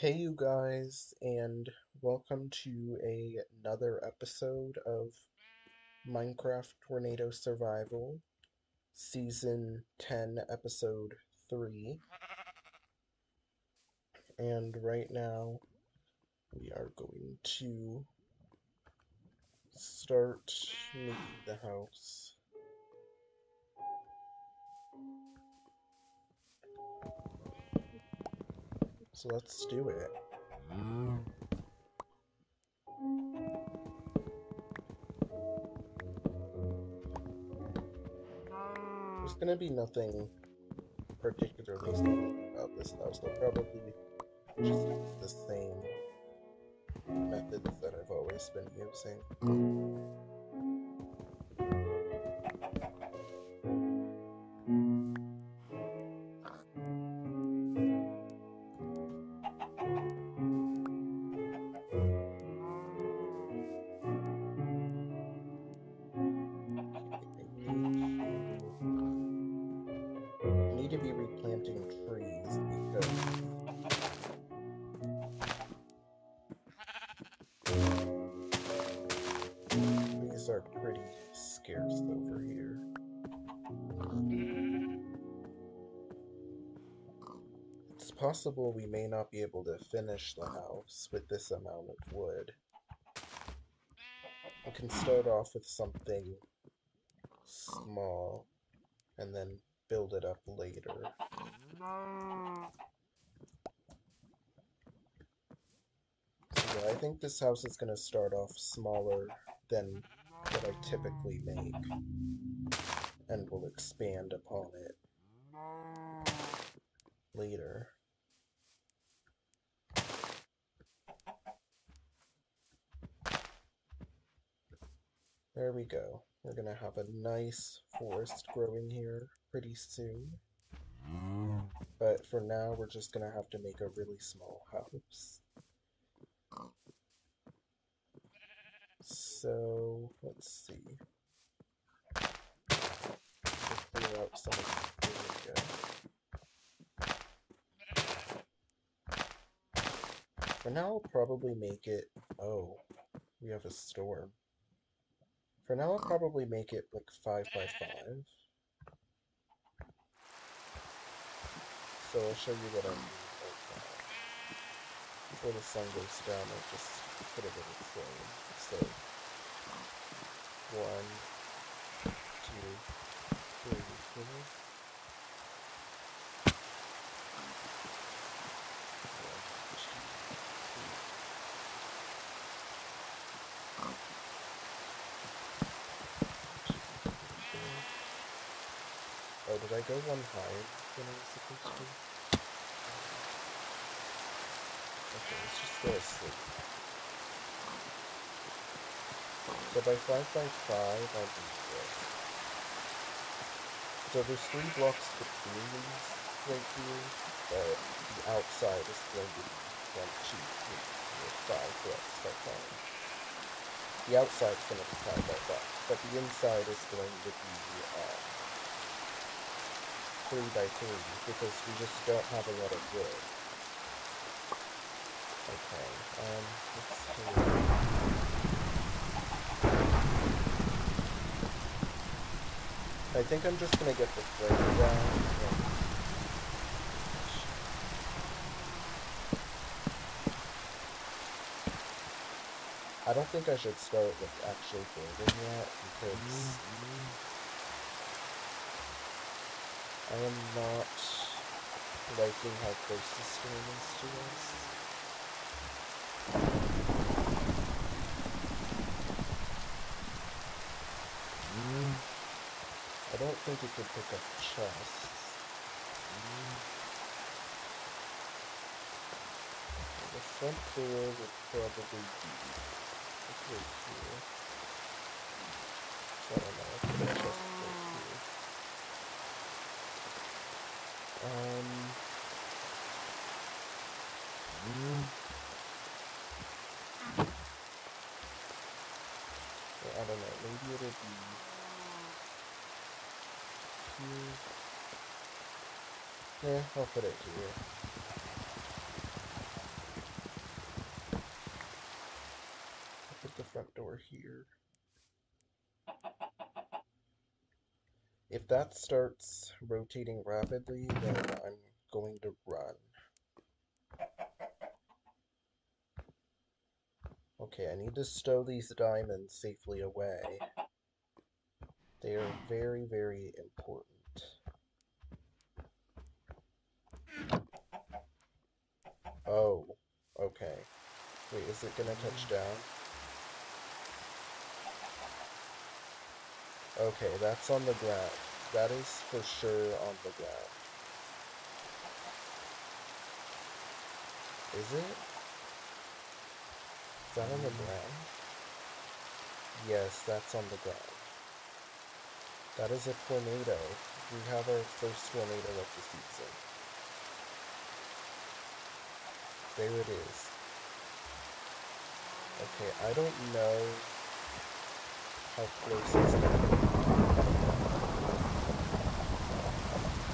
Hey, you guys, and welcome to a, another episode of Minecraft Tornado Survival, Season 10, Episode 3. And right now, we are going to start making the house. So let's do it. There's gonna be nothing particularly special about this house. They'll probably just the same methods that I've always been using. Over here. It's possible we may not be able to finish the house with this amount of wood. We can start off with something small and then build it up later. So yeah, I think this house is going to start off smaller than what I typically make, and will expand upon it later. There we go. We're gonna have a nice forest growing here pretty soon. But for now, we're just gonna have to make a really small house. So, let's see. We'll clear out some of go. For now, I'll probably make it. Oh, we have a storm. For now, I'll probably make it like 5 by 5 So I'll show you what I mean. by that. Before the sun goes down, I'll just put a little frame. So, one, two, three, four. Oh, did I go one higher than I was supposed to? Okay, let's just go to sleep. So by 5 by 5, I'll do this. So there's three blocks between these right here, but the outside is going to be one, two, three, four, five blocks by 5. The outside is going to be 5 by 5, but the inside is going to be uh, three by three because we just don't have a lot of wood. Okay, um, let's see. I think I'm just gonna get the frame down. I don't think I should start with actually building yet because I am not liking how close the storm is to us. I don't think it could pick up chests. The front door would probably be right here. So I don't know, right here. Um. well, I don't know. Maybe it'll be yeah, I'll put it here. I'll put the front door here. If that starts rotating rapidly, then I'm going to run. Okay, I need to stow these diamonds safely away. They are very, very important. Oh, okay. Wait, is it gonna touch mm. down? Okay, that's on the ground. That is for sure on the ground. Is it? Is that on the mm. ground? Yes, that's on the ground. That is a tornado. We have our first tornado of the season. There it is. Okay, I don't know how close it's to be.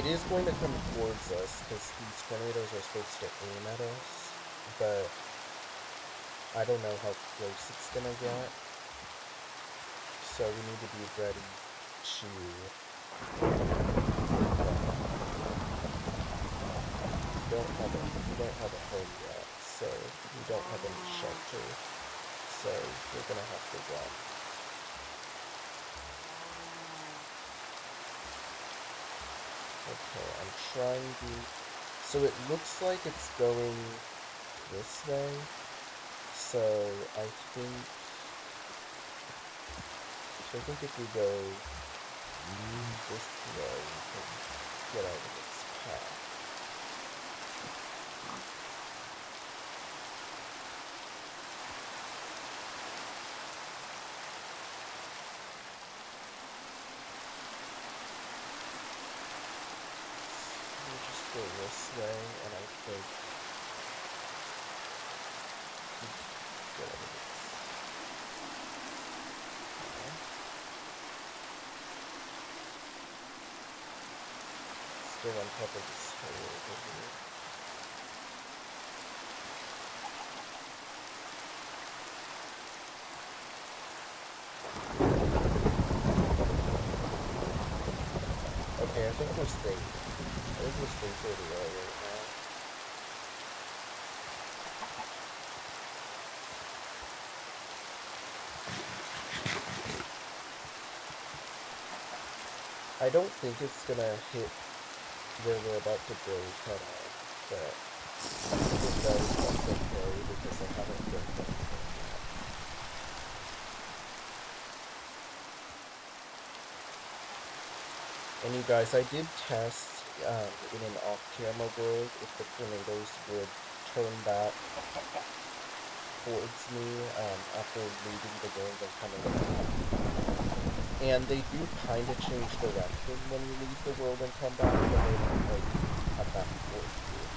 It is going to come towards us because these tornadoes are supposed to aim at us, but I don't know how close it's going to get. So we need to be ready to don't have a we don't have a home yet, so we don't have any shelter. So we're gonna have to run. Okay, I'm trying to so it looks like it's going this way. So I think so I think if we go this way we can get out of its path. We'll just go this way, and I think we get out of its path. Still on top of this over here. Okay, I think we're. I think we're safe where we are right now. I don't think it's gonna hit where we're about to go cut off, but okay because I haven't anything. And you guys, I did test um, in an off-camera world if the tornadoes would turn back towards me um, after leaving the world and coming back. And they do kind of change direction when you leave the world and come back, but they don't like come back towards you.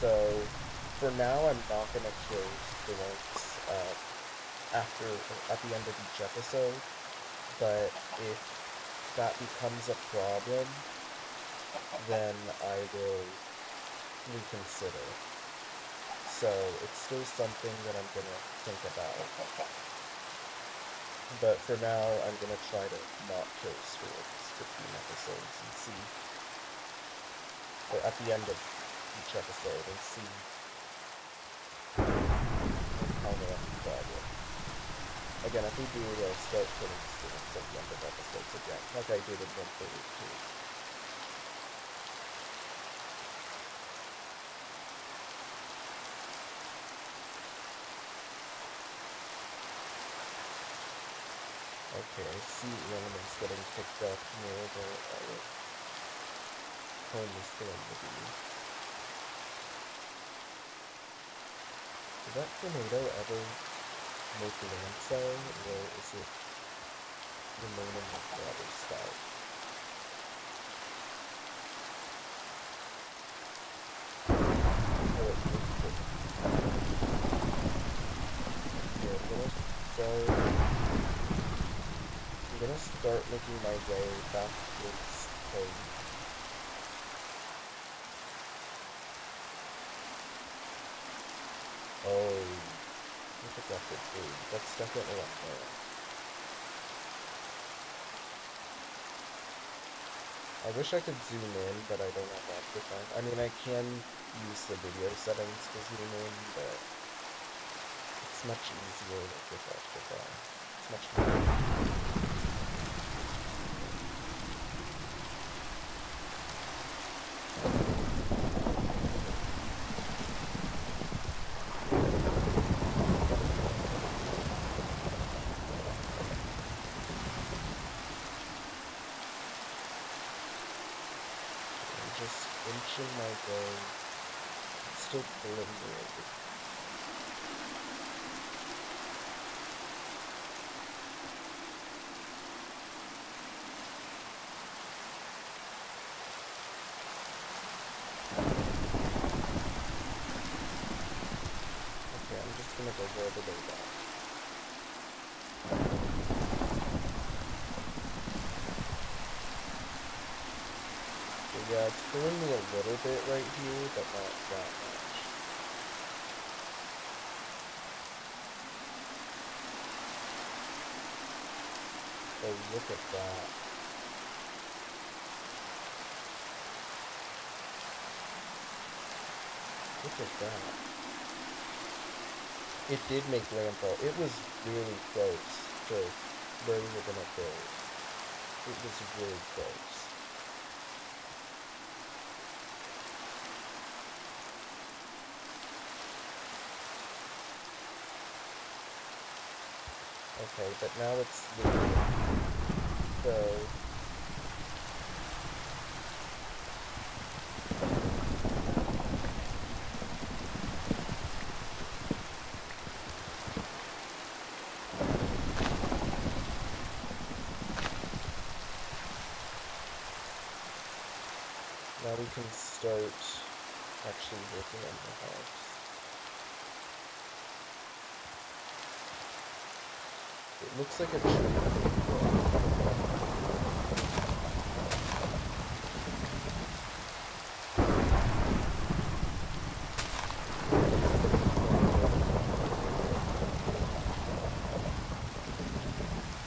So for now, I'm not gonna close the uh, after at the end of each episode. But if that becomes a problem, then I will reconsider. So it's still something that I'm gonna think about. But for now, I'm gonna try to not kill storks between episodes and see. Or at the end of each episode and see how have a problem. Again, if we do, I'll start putting storks at the end of episodes again, like I did in 132. Okay, I see elements getting picked up near the our home is going to be. Did that tornado ever make landfall, or is it remaining the other spout? Oh, it moved it. Okay, I'm gonna start I'm gonna start making my way back towards home. Oh, this pick up the food. That's definitely up there. I wish I could zoom in, but I don't have lots of time. I mean, I can use the video settings to zoom in, but it's much easier without the phone. It's much more. I'm just inching my way. Still preliminary. Okay, I'm just gonna go where the way back. So yeah, it's pulling me a little bit right here, but not that much. Oh, look at that. Look at that. It did make landfall. It was really close to where we were gonna go. It was really close. Okay, but now it's leaving. So now we can start actually working on the house. It looks like a tree.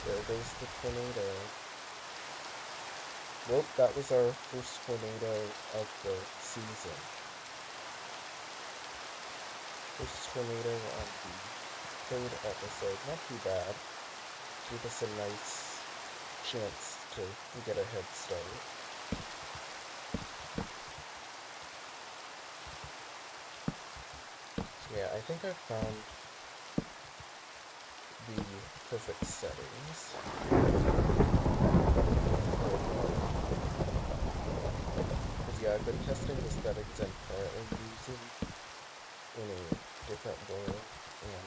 There goes the tornado. Well, that was our first tornado of the season. First tornado on the third episode. Not too bad. Give us a nice chance to get a head start. Yeah, I think I found the perfect settings. Testing the settings I'm currently using in a different way, and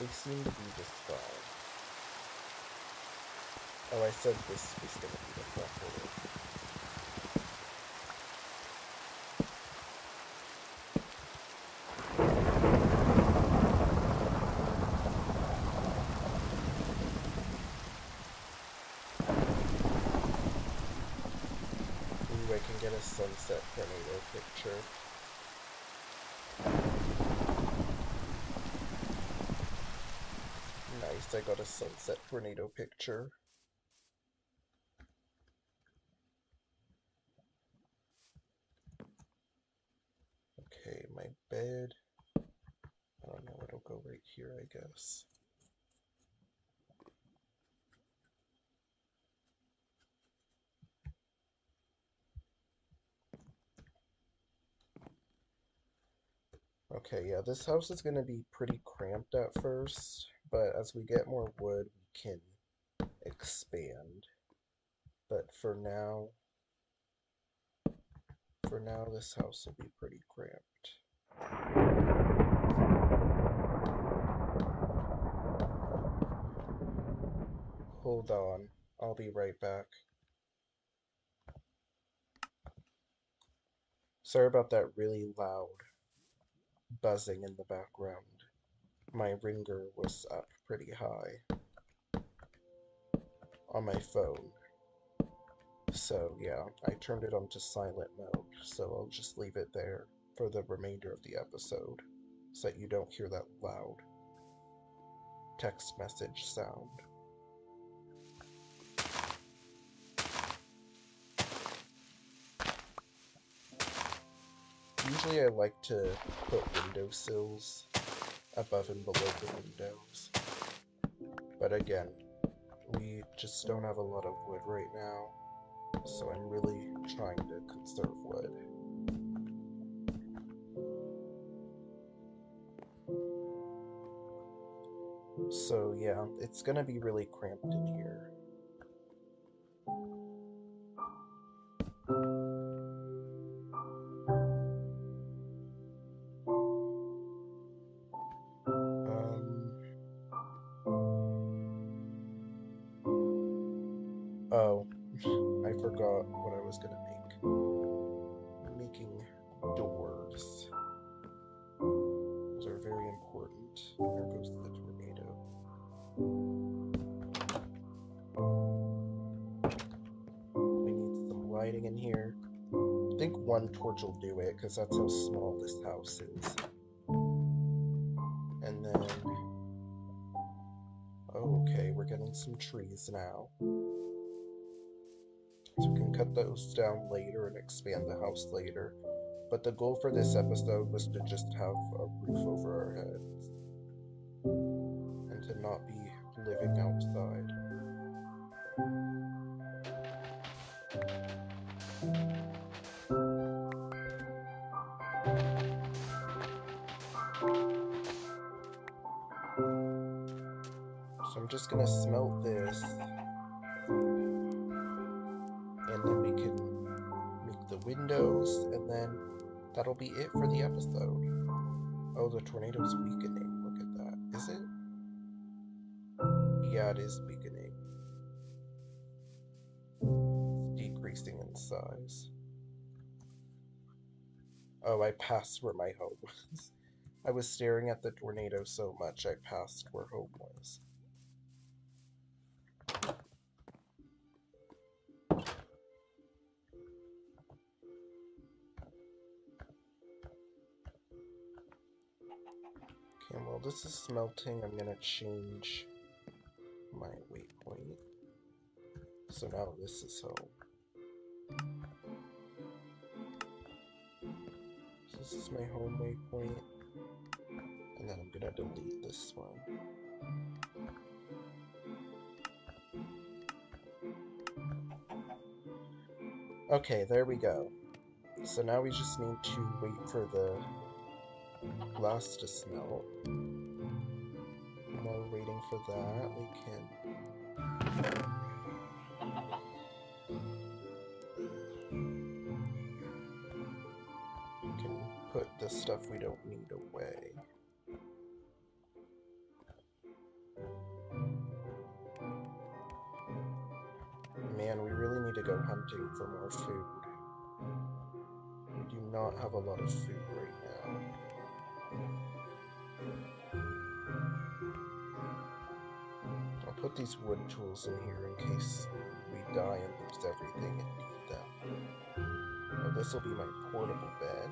they seem to be just fine. Oh, I said this was going to be the proper way. Ooh, I can get a sunset tornado picture. Nice, I got a sunset tornado picture. Okay, my bed. I don't know, it'll go right here, I guess. Okay, yeah, this house is going to be pretty cramped at first, but as we get more wood, we can expand. But for now, for now, this house will be pretty cramped. Hold on, I'll be right back. Sorry about that really loud buzzing in the background. My ringer was up pretty high on my phone. So yeah, I turned it on to silent mode, so I'll just leave it there for the remainder of the episode. so that you don't hear that loud text message sound. Usually I like to put window windowsills above and below the windows. But again, we just don't have a lot of wood right now, so I'm really trying to conserve wood. So yeah, it's gonna be really cramped in here. Forgot what I was gonna make. I'm making doors. Those are very important. There goes the tornado. We need some lighting in here. I think one torch will do it, because that's how small this house is. And then... Okay, we're getting some trees now. Those down later and expand the house later. But the goal for this episode was to just have a roof over our heads. And to not be living outside. So I'm just gonna smelt this. Windows, and then that'll be it for the episode. Oh, the tornado's weakening. Look at that. Is it? Yeah, it is weakening. It's decreasing in size. Oh, I passed where my home was. I was staring at the tornado so much I passed where home was. This is melting, I'm gonna change my waypoint. So now this is home. So this is my home waypoint. And then I'm gonna delete this one. Okay, there we go. So now we just need to wait for the glass to smelt. For that, we can we can put the stuff we don't need away. Man, we really need to go hunting for more food. We do not have a lot of food right these wood tools in here in case we die and lose everything and need them. This will be my portable bed.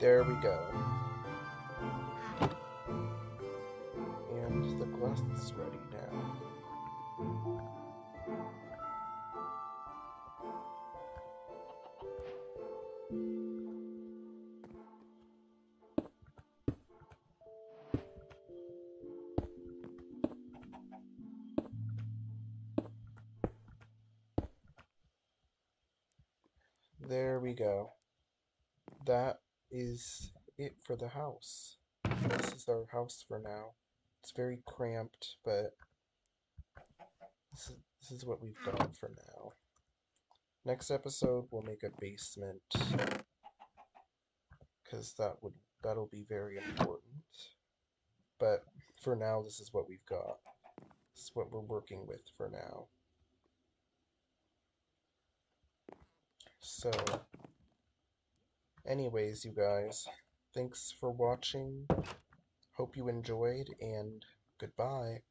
There we go. And the glass is ready now. There we go. That is it for the house. This is our house for now. It's very cramped, but this is, this is what we've got for now. Next episode, we'll make a basement because that would that'll be very important. But for now, this is what we've got. This is what we're working with for now. So, anyways, you guys, thanks for watching. Hope you enjoyed, and goodbye.